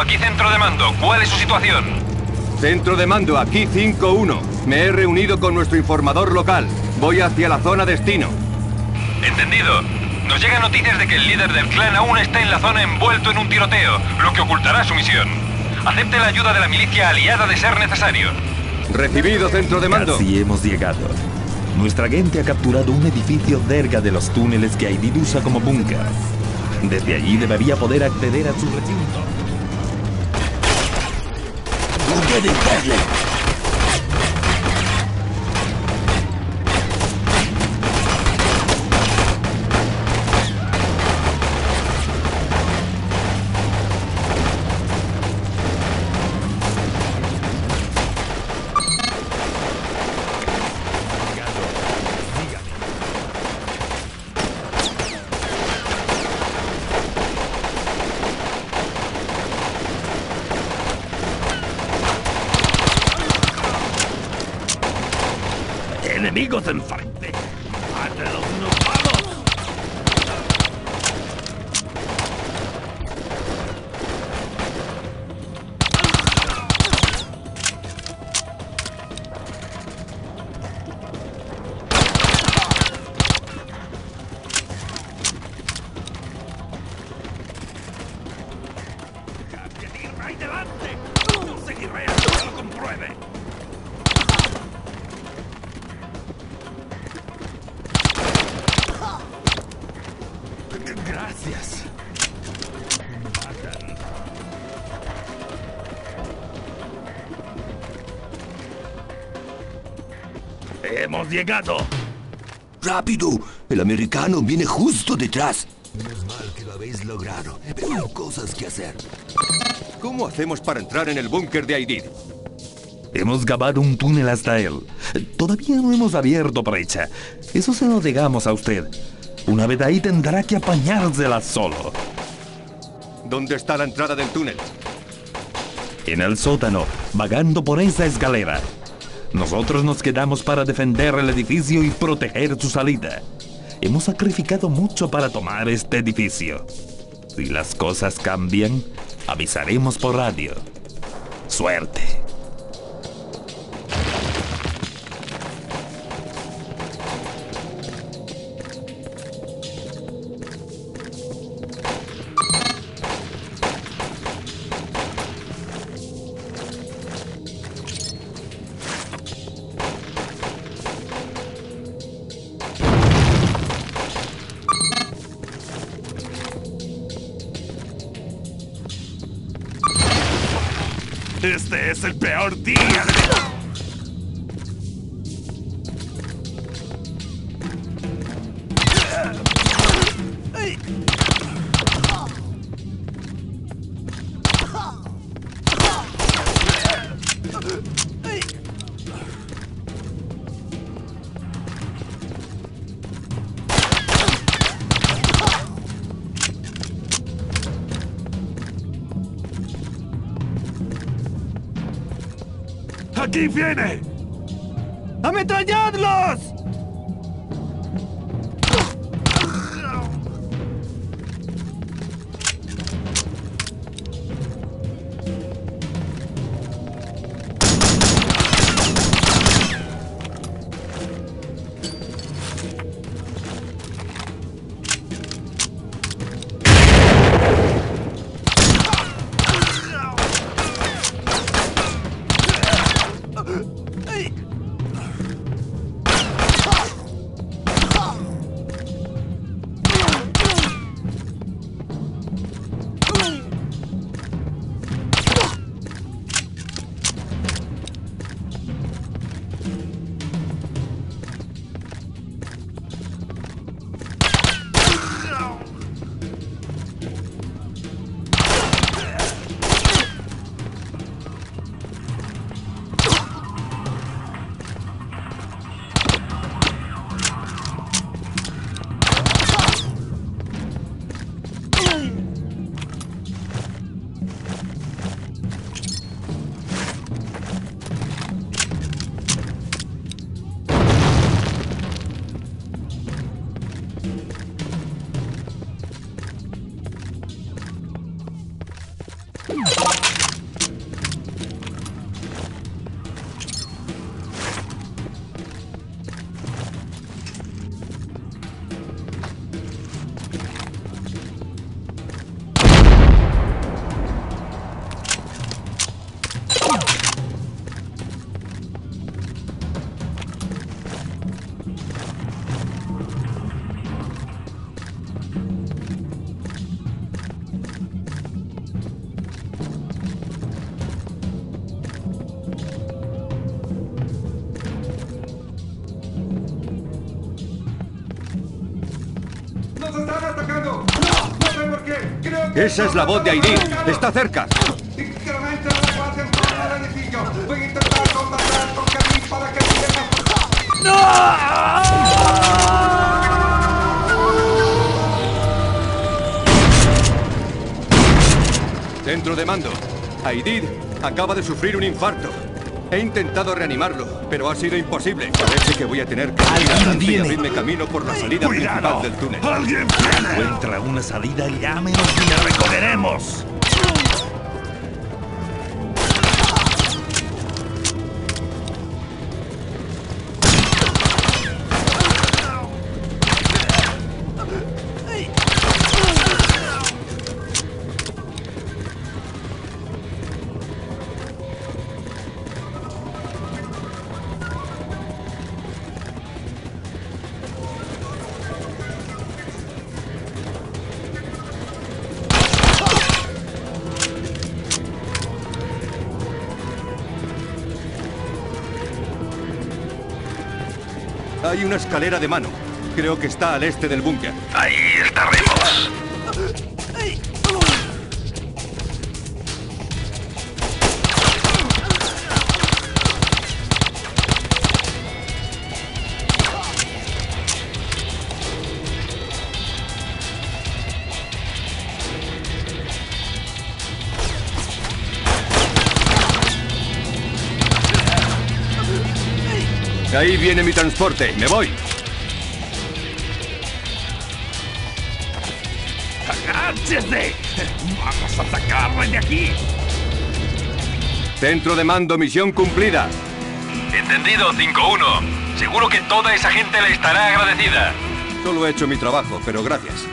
aquí centro de mando. ¿Cuál es su situación? Centro de mando, aquí 5-1. Me he reunido con nuestro informador local. Voy hacia la zona destino. Entendido. Nos llegan noticias de que el líder del clan aún está en la zona envuelto en un tiroteo, lo que ocultará su misión. Acepte la ayuda de la milicia aliada de ser necesario. Recibido, centro de mando. Así hemos llegado. Nuestra gente ha capturado un edificio cerca de los túneles que Aidid usa como búnker. Desde allí debería poder acceder a su recinto. We're getting badly. Enemigos enfrente. ¡Mátelos unos palos! ¡Seguirme ahí delante! ¡No seguiré hasta que lo compruebe! Hemos llegado. ¡Rápido! El americano viene justo detrás. Menos mal que lo habéis logrado, pero hay cosas que hacer. ¿Cómo hacemos para entrar en el búnker de Aidid? Hemos cavado un túnel hasta él. Todavía no hemos abierto brecha. Eso se lo digamos a usted. Una vez ahí tendrá que apañársela solo. ¿Dónde está la entrada del túnel? En el sótano, vagando por esa escalera. Nosotros nos quedamos para defender el edificio y proteger su salida. Hemos sacrificado mucho para tomar este edificio. Si las cosas cambian, avisaremos por radio. Suerte. Este es el peor día de... ¡Aquí viene! ¡Ametralladlos! Esa es la voz de Aidid. Está cerca. Centro de mando. Aidid acaba de sufrir un infarto. He intentado reanimarlo, pero ha sido imposible. Parece que voy a tener que ir adelante y abrirme camino por la salida principal del túnel. ¡Alguien Encuentra una salida y llámenos y la recogeremos. Hay una escalera de mano. Creo que está al este del búnker. Ahí estaremos. Ahí viene mi transporte. Me voy. ¡Agáchese! ¡Vamos a sacarle de aquí! Centro de mando, misión cumplida. Entendido, 5-1. Seguro que toda esa gente le estará agradecida. Solo he hecho mi trabajo, pero gracias.